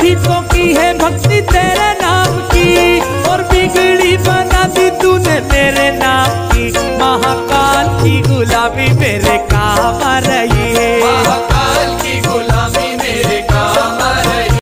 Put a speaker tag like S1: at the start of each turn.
S1: सभी की है भक्ति तेरे नाम की। और बिगड़ी बना दी तूने मेरे नाम की। महाकाल की गुलाबी मेरे काम रही।